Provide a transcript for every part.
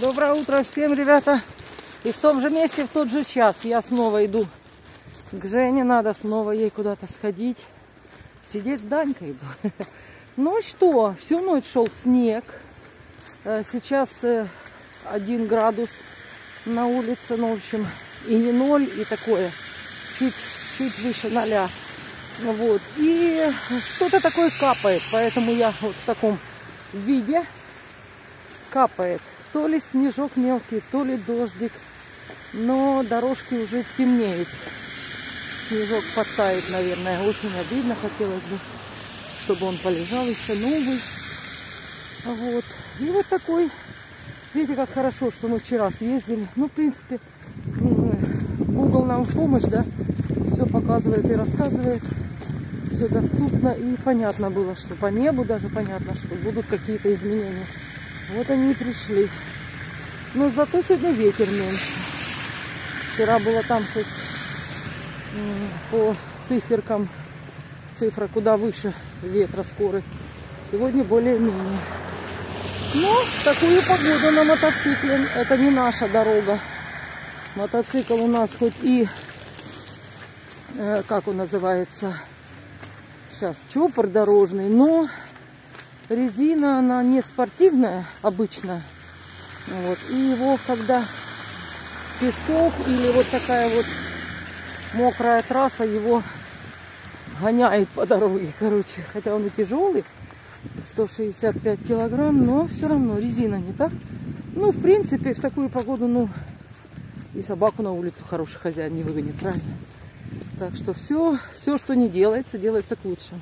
Доброе утро всем, ребята. И в том же месте, в тот же час я снова иду к Жене. Надо снова ей куда-то сходить. Сидеть с Данькой иду. Ну что, всю ночь шел снег. Э, Сейчас э, один градус на улице. Ну, в общем, и не ноль, и такое. Чуть, чуть выше ноля. Вот. И что-то такое капает. Поэтому я вот в таком виде капает. То ли снежок мелкий, то ли дождик. Но дорожки уже темнеют. Снежок подтает, наверное. Очень обидно. Хотелось бы, чтобы он полежал еще новый. Вот. И вот такой. Видите, как хорошо, что мы вчера съездили. Ну, в принципе, Google нам в помощь, да. Все показывает и рассказывает. Все доступно и понятно было, что по небу даже понятно, что будут какие-то изменения. Вот они и пришли. Но зато сегодня ветер меньше. Вчера было там что по циферкам, цифра куда выше ветра скорость. Сегодня более-менее. Но такую погоду на мотоцикле, это не наша дорога. Мотоцикл у нас хоть и, э, как он называется, сейчас чопор дорожный, но резина, она не спортивная, обычная. Вот. И его, когда песок или вот такая вот мокрая трасса, его гоняет по дороге, короче. Хотя он и тяжелый, 165 килограмм, но все равно резина не так. Ну, в принципе, в такую погоду, ну, и собаку на улицу хороший хозяин не выгонит, правильно? Так что все, все, что не делается, делается к лучшему.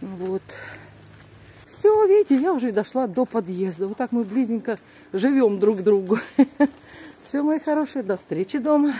Вот. Все, видите, я уже дошла до подъезда. Вот так мы близненько живем друг к другу. Все, мои хорошие, до встречи дома.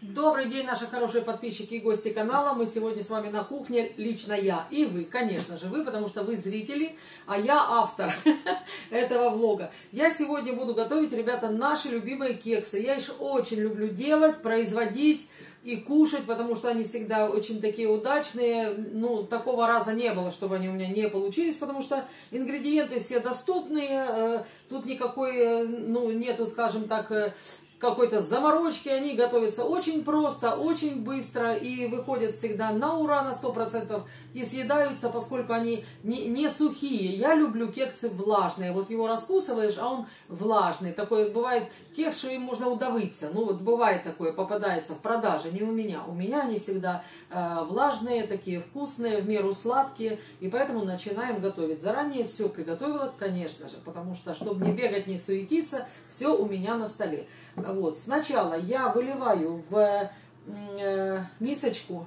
Добрый день, наши хорошие подписчики и гости канала. Мы сегодня с вами на кухне, лично я и вы, конечно же, вы, потому что вы зрители, а я автор этого влога. Я сегодня буду готовить, ребята, наши любимые кексы. Я их очень люблю делать, производить и кушать, потому что они всегда очень такие удачные. Ну, такого раза не было, чтобы они у меня не получились, потому что ингредиенты все доступные, э, тут никакой, э, ну, нету, скажем так, э, какой-то заморочки, они готовятся очень просто, очень быстро и выходят всегда на ура на 100% и съедаются, поскольку они не, не сухие. Я люблю кексы влажные, вот его раскусываешь, а он влажный. Такой бывает кекс, что им можно удавиться. Ну вот бывает такое, попадается в продаже, не у меня. У меня они всегда э, влажные, такие вкусные, в меру сладкие, и поэтому начинаем готовить. Заранее все приготовила, конечно же, потому что, чтобы не бегать, не суетиться, все у меня на столе. Вот. Сначала я выливаю в э, мисочку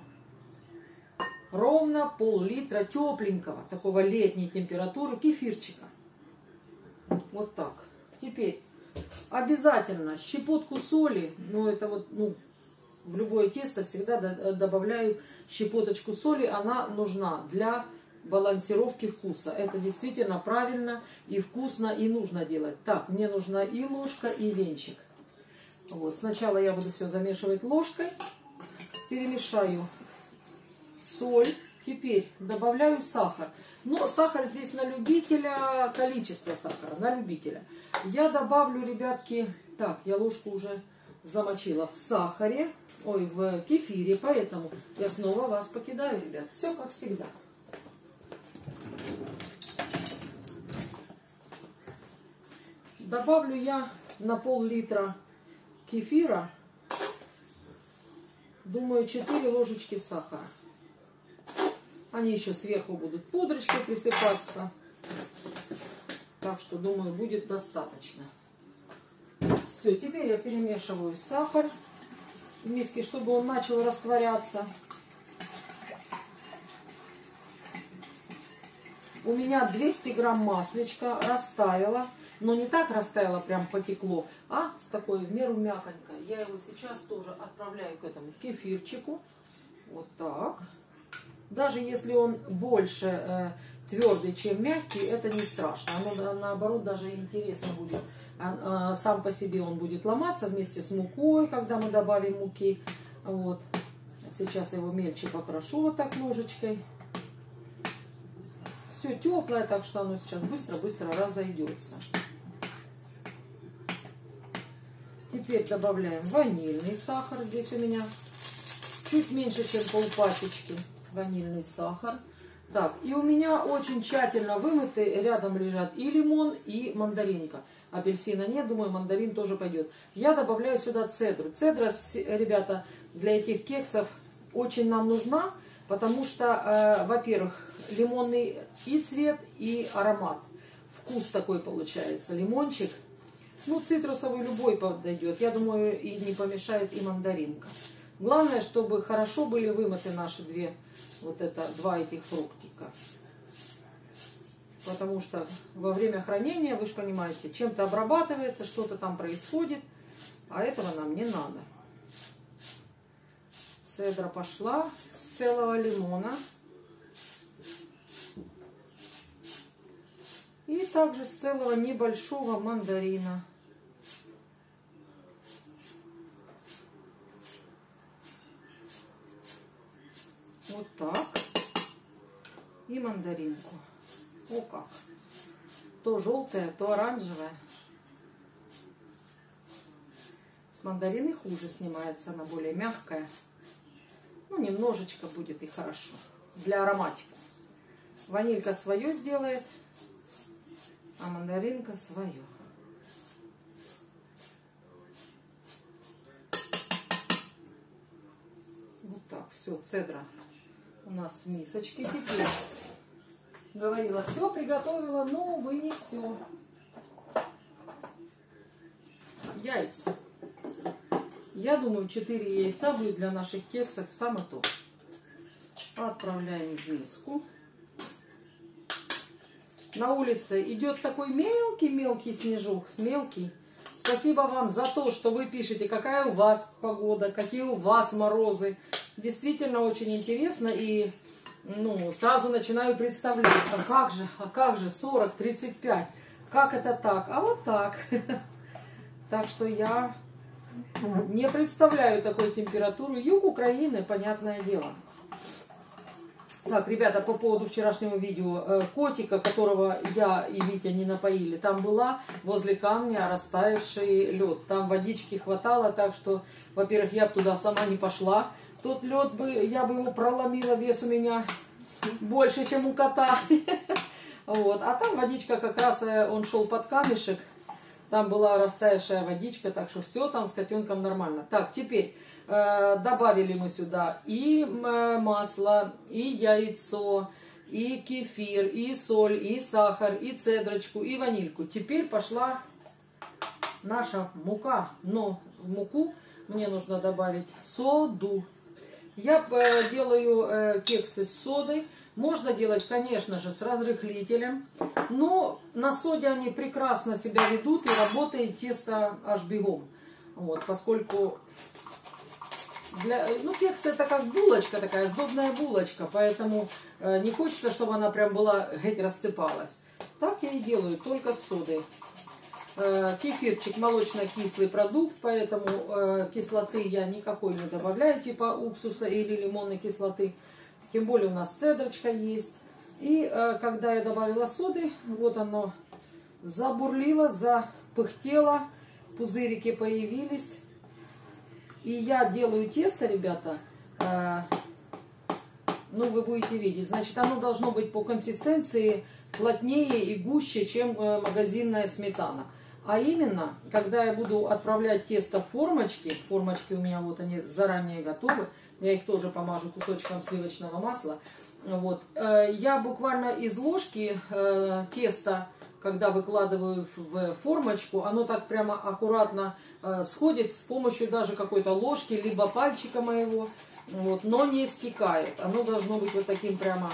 ровно пол-литра тепленького, такого летней температуры кефирчика. Вот так. Теперь обязательно щепотку соли, ну это вот, ну, в любое тесто всегда добавляю щепоточку соли, она нужна для балансировки вкуса. Это действительно правильно и вкусно и нужно делать. Так, мне нужна и ложка, и венчик. Вот, сначала я буду все замешивать ложкой, перемешаю соль. Теперь добавляю сахар. Но сахар здесь на любителя, количество сахара на любителя. Я добавлю, ребятки, так, я ложку уже замочила в сахаре, ой, в кефире, поэтому я снова вас покидаю, ребят. Все как всегда. Добавлю я на пол-литра кефира, думаю, 4 ложечки сахара. Они еще сверху будут пудрочкой присыпаться. Так что, думаю, будет достаточно. Все, теперь я перемешиваю сахар в миске, чтобы он начал растворяться. У меня 200 грамм маслечка растаяло но не так растаяло, прям потекло, а такое в меру мяконькое. Я его сейчас тоже отправляю к этому кефирчику. Вот так. Даже если он больше э, твердый, чем мягкий, это не страшно. Оно наоборот даже интересно будет. А, а, сам по себе он будет ломаться вместе с мукой, когда мы добавим муки. Вот. Сейчас его мельче покрошу вот так ложечкой. Все теплое, так что оно сейчас быстро-быстро разойдется. Теперь добавляем ванильный сахар. Здесь у меня чуть меньше, чем полпачечки ванильный сахар. Так, и у меня очень тщательно вымыты, рядом лежат и лимон, и мандаринка. Апельсина нет, думаю, мандарин тоже пойдет. Я добавляю сюда цедру. Цедра, ребята, для этих кексов очень нам нужна, потому что, э, во-первых, лимонный и цвет, и аромат. Вкус такой получается. Лимончик, ну, цитрусовый любой подойдет. Я думаю, и не помешает и мандаринка. Главное, чтобы хорошо были вымыты наши две, вот это, два этих фруктика. Потому что во время хранения, вы же понимаете, чем-то обрабатывается, что-то там происходит, а этого нам не надо. Цедра пошла с целого лимона. И также с целого небольшого мандарина. Вот так. И мандаринку. О как. То желтое, то оранжевое. С мандарины хуже снимается, она более мягкая. Ну, немножечко будет и хорошо. Для ароматику. Ванилька свое сделает, а мандаринка свое. Вот так, все, цедра у нас в мисочке теперь. Говорила, все приготовила, но, увы, не все. Яйца. Я думаю, 4 яйца будет для наших кексов самое то. Отправляем в миску. На улице идет такой мелкий-мелкий снежок, мелкий. Спасибо вам за то, что вы пишете, какая у вас погода, какие у вас морозы. Действительно очень интересно и ну, сразу начинаю представлять, а как же, а как же 40, 35, как это так, а вот так. Так что я не представляю такой температуру. Юг Украины, понятное дело. Так, ребята, по поводу вчерашнего видео. Э, котика, которого я и Витя не напоили, там была возле камня растаявший лед. Там водички хватало, так что, во-первых, я бы туда сама не пошла. Тот лед бы, я бы его проломила, вес у меня больше, чем у кота. Вот. А там водичка как раз, э, он шел под камешек, там была растаявшая водичка, так что все там с котенком нормально. Так, теперь э, добавили мы сюда и э, масло, и яйцо, и кефир, и соль, и сахар, и цедрочку, и ванильку. Теперь пошла наша мука. Но в муку мне нужно добавить соду. Я э, делаю э, кексы с содой. Можно делать, конечно же, с разрыхлителем, но на соде они прекрасно себя ведут и работает тесто аж бегом. Вот, поскольку для, ну, кекс это как булочка такая, сдобная булочка, поэтому э, не хочется, чтобы она прям была, геть рассыпалась. Так я и делаю, только с содой. Э, кефирчик молочно-кислый продукт, поэтому э, кислоты я никакой не добавляю, типа уксуса или лимонной кислоты. Тем более у нас цедрочка есть. И э, когда я добавила соды, вот оно забурлило, запыхтело, пузырики появились. И я делаю тесто, ребята, ну вы будете видеть. Значит, оно должно быть по консистенции плотнее и гуще, чем магазинная сметана. А именно, когда я буду отправлять тесто в формочки, формочки у меня вот они заранее готовы, я их тоже помажу кусочком сливочного масла. Вот. Э, я буквально из ложки э, теста, когда выкладываю в формочку, оно так прямо аккуратно э, сходит с помощью даже какой-то ложки, либо пальчика моего, вот, но не стекает. Оно должно быть вот таким прямо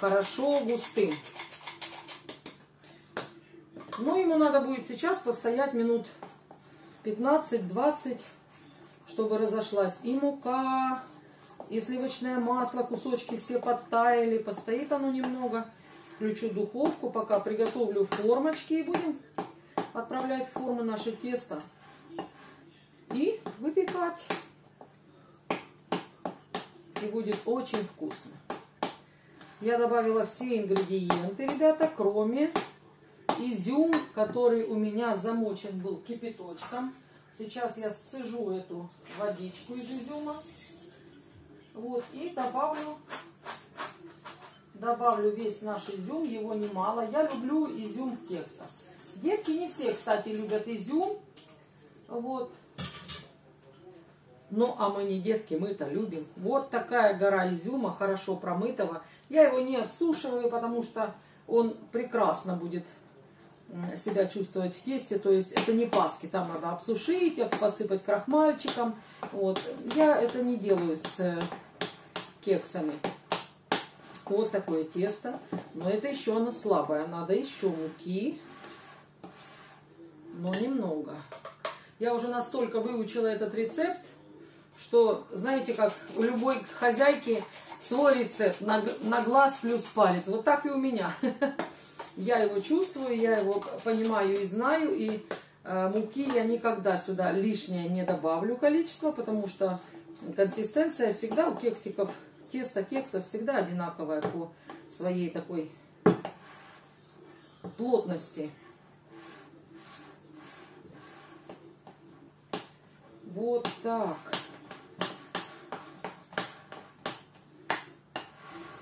хорошо густым. Ну, ему надо будет сейчас постоять минут 15-20 чтобы разошлась и мука, и сливочное масло, кусочки все подтаяли. Постоит оно немного. Включу духовку, пока приготовлю формочки и будем отправлять в форму наше тесто и выпекать. И будет очень вкусно. Я добавила все ингредиенты, ребята, кроме изюм, который у меня замочен был кипяточком. Сейчас я сцежу эту водичку из изюма. Вот, и добавлю, добавлю весь наш изюм, его немало. Я люблю изюм в кексах. Детки не все, кстати, любят изюм. Вот. Ну, а мы не детки, мы-то любим. Вот такая гора изюма, хорошо промытого. Я его не обсушиваю, потому что он прекрасно будет себя чувствовать в тесте. То есть это не паски, там надо обсушить, посыпать крахмальчиком. Вот. Я это не делаю с э, кексами. Вот такое тесто. Но это еще оно слабое. Надо еще муки. Но немного. Я уже настолько выучила этот рецепт, что, знаете, как у любой хозяйки свой рецепт на, на глаз плюс палец. Вот так и у меня. Я его чувствую, я его понимаю и знаю, и э, муки я никогда сюда лишнее не добавлю количество, потому что консистенция всегда у кексиков, тесто кекса всегда одинаковая по своей такой плотности. Вот так.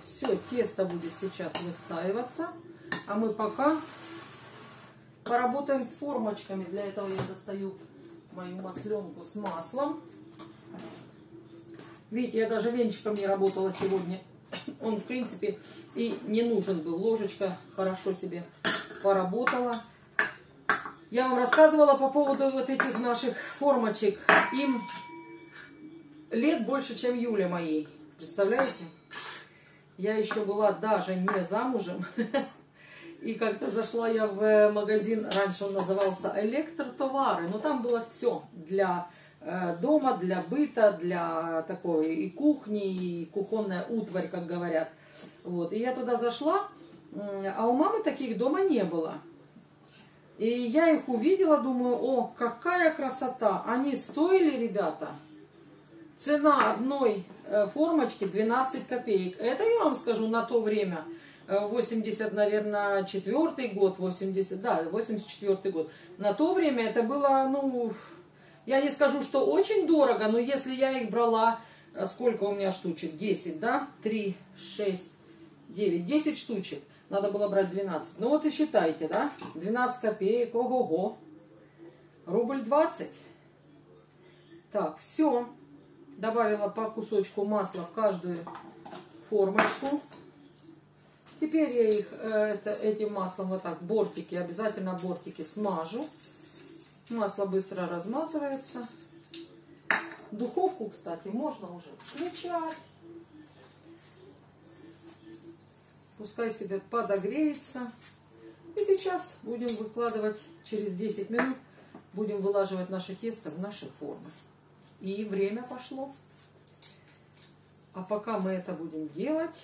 Все, тесто будет сейчас выстаиваться. А мы пока поработаем с формочками. Для этого я достаю мою масленку с маслом. Видите, я даже венчиком не работала сегодня. Он, в принципе, и не нужен был. Ложечка хорошо себе поработала. Я вам рассказывала по поводу вот этих наших формочек. Им лет больше, чем Юля моей. Представляете? Я еще была даже не замужем. И как-то зашла я в э, магазин, раньше он назывался электротовары, но там было все для э, дома, для быта, для такой и кухни, и кухонная утварь, как говорят. Вот. И я туда зашла, а у мамы таких дома не было. И я их увидела, думаю, о, какая красота. Они стоили, ребята, цена одной э, формочки 12 копеек. Это я вам скажу на то время – 80, наверное, четвертый год, 80, да, 84 год. На то время это было, ну, я не скажу, что очень дорого, но если я их брала, э, сколько у меня штучек? 10, да? 3, 6, 9, 10 штучек. Надо было брать 12. Ну вот и считайте, да? 12 копеек, ого-го. Рубль 20. Так, все. Добавила по кусочку масла в каждую формочку. Теперь я их э, это, этим маслом вот так, бортики, обязательно бортики смажу. Масло быстро размазывается. Духовку, кстати, можно уже включать. Пускай себе подогреется. И сейчас будем выкладывать через 10 минут, будем вылаживать наше тесто в наши формы. И время пошло. А пока мы это будем делать,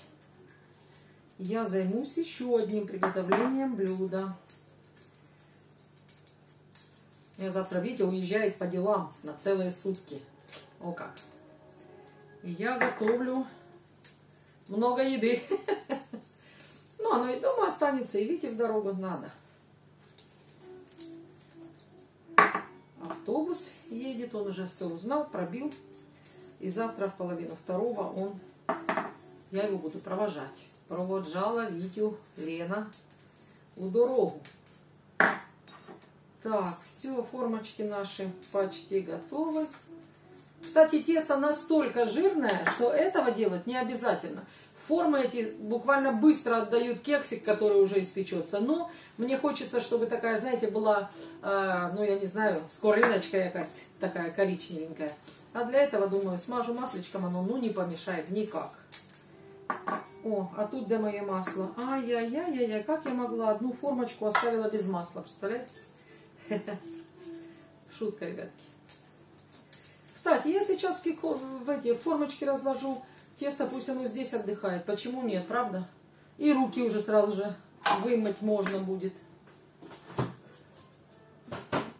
я займусь еще одним приготовлением блюда. Я завтра, видите, уезжает по делам на целые сутки. О как. И я готовлю много еды. Ну, оно и дома останется, и видите, в дорогу надо. Автобус едет, он уже все узнал, пробил. И завтра в половину второго он, я его буду провожать проводжала Вітю Лена у дорогу. Так, все, формочки наши почти готовы. Кстати, тесто настолько жирное, что этого делать не обязательно. Формы эти буквально быстро отдают кексик, который уже испечется. Но мне хочется, чтобы такая, знаете, была, э, ну я не знаю, скориночка якась такая коричневенькая. А для этого, думаю, смажу масличком, оно ну не помешает никак. О, а тут где мое масло? Ай-яй-яй-яй, как я могла? Одну формочку оставила без масла, представляете? Шутка, ребятки. Кстати, я сейчас в эти формочки разложу тесто, пусть оно здесь отдыхает. Почему нет, правда? И руки уже сразу же вымыть можно будет.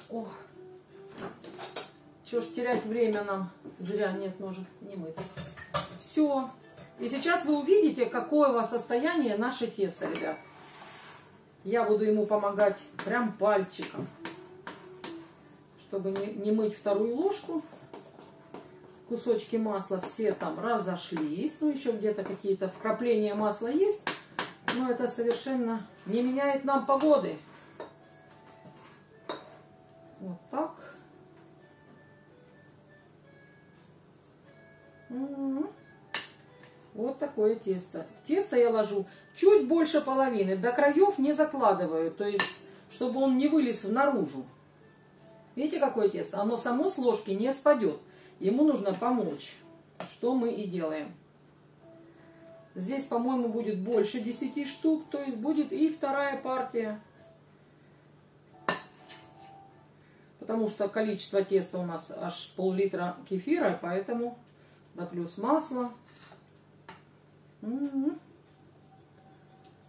О, чё ж терять время нам? Зря нет ножек, не мыть. Все, и сейчас вы увидите, какое состояние наше тесто, ребят. Я буду ему помогать прям пальчиком, чтобы не, не мыть вторую ложку. Кусочки масла все там разошлись. Ну, еще где-то какие-то вкрапления масла есть. Но это совершенно не меняет нам погоды. Вот так. Вот такое тесто. Тесто я ложу чуть больше половины. До краев не закладываю. То есть, чтобы он не вылез наружу. Видите, какое тесто? Оно само с ложки не спадет. Ему нужно помочь. Что мы и делаем. Здесь, по-моему, будет больше 10 штук. То есть, будет и вторая партия. Потому что количество теста у нас аж пол-литра кефира. Поэтому да плюс масло.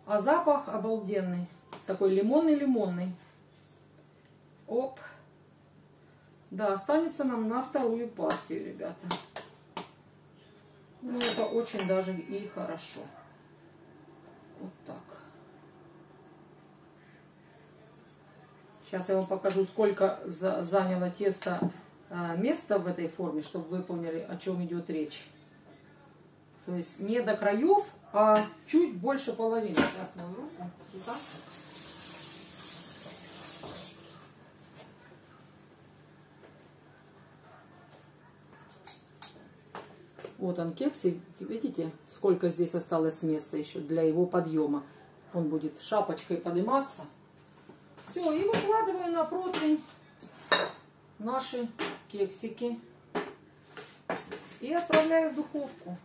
А запах обалденный. Такой лимонный-лимонный. Оп. Да, останется нам на вторую партию, ребята. Ну, это очень даже и хорошо. Вот так. Сейчас я вам покажу, сколько заняло тесто а, места в этой форме, чтобы вы поняли, о чем идет речь. То есть не до краев, а чуть больше половины. Сейчас мою руку туда. Вот он кекс, и видите, сколько здесь осталось места еще для его подъема. Он будет шапочкой подниматься. Все, и выкладываю на противень наши кексики и отправляю в духовку.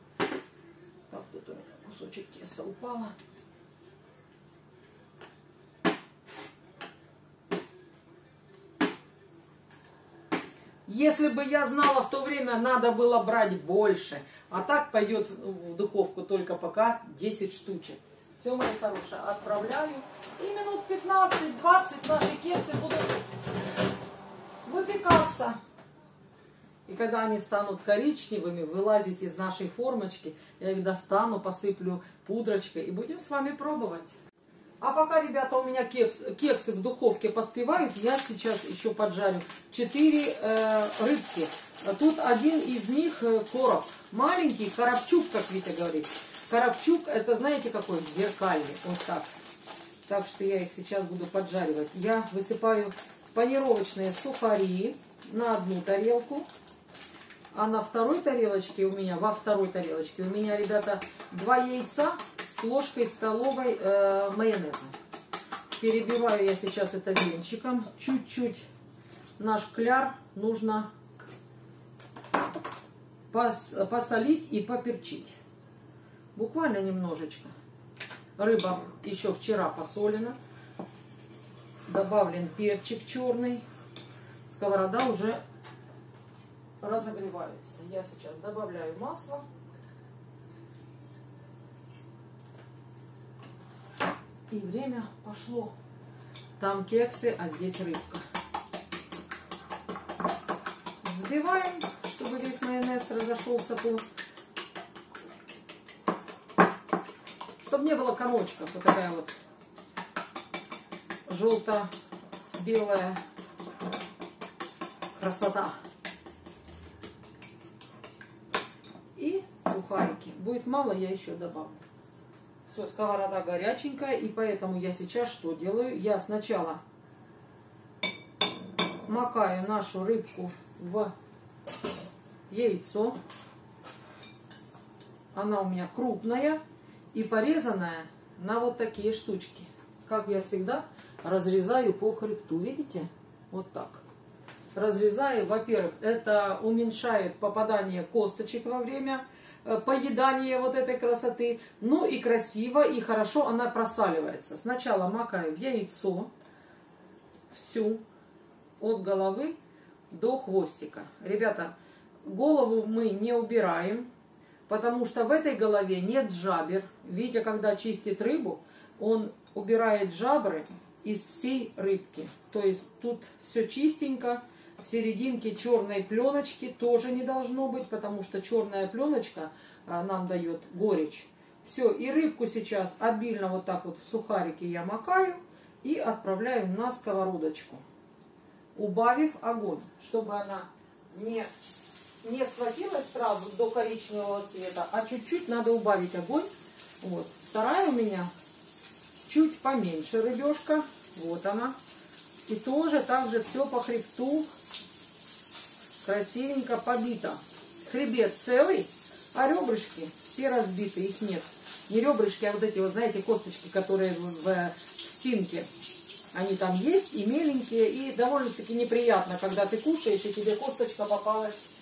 Так, тут у меня кусочек теста упало. Если бы я знала в то время, надо было брать больше. А так пойдет в духовку только пока 10 штучек. Все, мои хорошие, отправляю. И минут 15-20 наши кексы будут выпекаться. И когда они станут коричневыми, вылазить из нашей формочки, я их достану, посыплю пудрочкой и будем с вами пробовать. А пока, ребята, у меня кекс, кексы в духовке поспевают, я сейчас еще поджарю 4 э, рыбки. Тут один из них э, короб. Маленький, коробчук, как Витя говорит. Коробчук, это знаете какой? Зеркальный. Вот так. Так что я их сейчас буду поджаривать. Я высыпаю панировочные сухари на одну тарелку. А на второй тарелочке у меня, во второй тарелочке у меня, ребята, два яйца с ложкой столовой э, майонеза. Перебиваю я сейчас это венчиком. Чуть-чуть наш кляр нужно пос, посолить и поперчить. Буквально немножечко. Рыба еще вчера посолена. Добавлен перчик черный. Сковорода уже разогревается. Я сейчас добавляю масло. И время пошло. Там кексы, а здесь рыбка. Взбиваем, чтобы весь майонез разошелся по... Чтобы не было комочков. Вот такая вот желто-белая красота. Сухарики. Будет мало, я еще добавлю. Все, сковорода горяченькая, и поэтому я сейчас что делаю? Я сначала макаю нашу рыбку в яйцо. Она у меня крупная и порезанная на вот такие штучки. Как я всегда разрезаю по хребту. Видите? Вот так. Разрезаю. Во-первых, это уменьшает попадание косточек во время поедание вот этой красоты. Ну и красиво, и хорошо она просаливается. Сначала макаю в яйцо всю от головы до хвостика. Ребята, голову мы не убираем, потому что в этой голове нет жабер. Витя, когда чистит рыбу, он убирает жабры из всей рыбки. То есть тут все чистенько, серединке черной пленочки тоже не должно быть, потому что черная пленочка а, нам дает горечь. Все, и рыбку сейчас обильно вот так вот в сухарики я макаю. и отправляю на сковородочку, убавив огонь, чтобы она не, не схватилась сразу до коричневого цвета, а чуть-чуть надо убавить огонь. Вот. Вторая у меня чуть поменьше рыбешка, вот она. И тоже также все по хребту красивенько побито. Хребет целый, а ребрышки все разбиты, их нет. Не ребрышки, а вот эти вот, знаете, косточки, которые в, в спинке. Они там есть и меленькие, и довольно-таки неприятно, когда ты кушаешь, и тебе косточка попалась.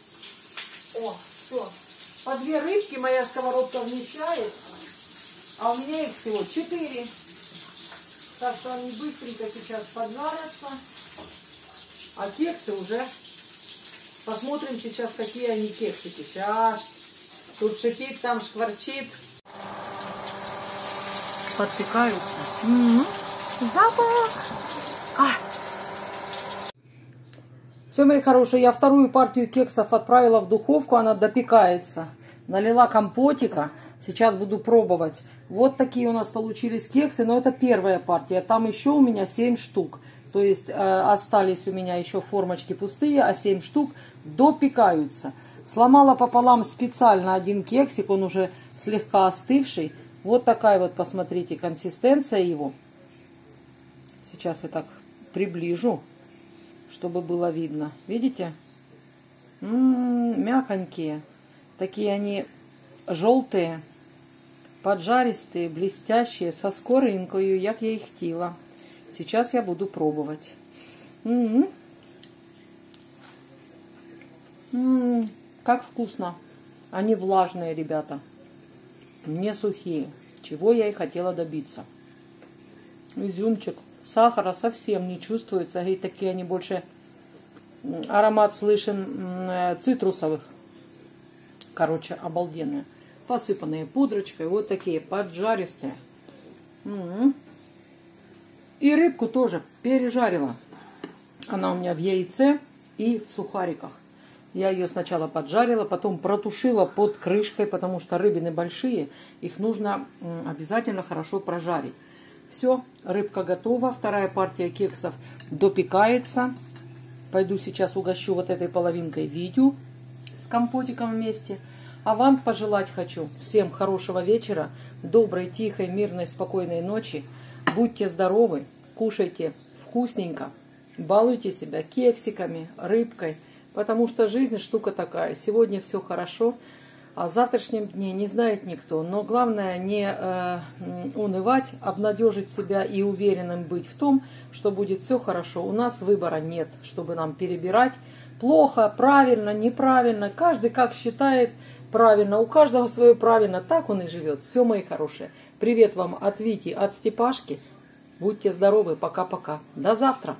О, все. По две рыбки моя сковородка вмещает, а у меня их всего четыре. Так что они быстренько сейчас поджарятся. А кексы уже... Посмотрим сейчас, какие они кексики. Сейчас. Тут шипит, там шкварчит. Подпекаются. М -м -м. Запах! А. Все, мои хорошие, я вторую партию кексов отправила в духовку. Она допекается. Налила компотика. Сейчас буду пробовать. Вот такие у нас получились кексы, но это первая партия. Там еще у меня 7 штук. То есть э, остались у меня еще формочки пустые, а 7 штук допекаются. Сломала пополам специально один кексик, он уже слегка остывший. Вот такая вот, посмотрите, консистенция его. Сейчас я так приближу, чтобы было видно. Видите? М -м -м, мяконькие. Такие они желтые, поджаристые, блестящие, со скоринкою, як я и хотела. Сейчас я буду пробовать. М -м -м. Как вкусно. Они влажные, ребята. Не сухие. Чего я и хотела добиться. Изюмчик. Сахара совсем не чувствуется. И такие они больше аромат слышен э, цитрусовых. Короче, обалденные. Посыпанные пудрочкой. Вот такие поджаристые. М-м. И рыбку тоже пережарила. Она у меня в яйце и в сухариках. Я ее сначала поджарила, потом протушила под крышкой, потому что рыбины большие. Их нужно обязательно хорошо прожарить. Все, рыбка готова. Вторая партия кексов допекается. Пойду сейчас угощу вот этой половинкой видео с компотиком вместе. А вам пожелать хочу всем хорошего вечера, доброй, тихой, мирной, спокойной ночи. Будьте здоровы, кушайте вкусненько, балуйте себя кексиками, рыбкой, потому что жизнь штука такая. Сегодня все хорошо, а в завтрашнем дне не знает никто. Но главное не э, унывать, обнадежить себя и уверенным быть в том, что будет все хорошо. У нас выбора нет, чтобы нам перебирать. Плохо, правильно, неправильно. Каждый как считает правильно. У каждого свое правильно. Так он и живет. Все, мои хорошие. Привет вам от Вики, от Степашки. Будьте здоровы. Пока-пока. До завтра.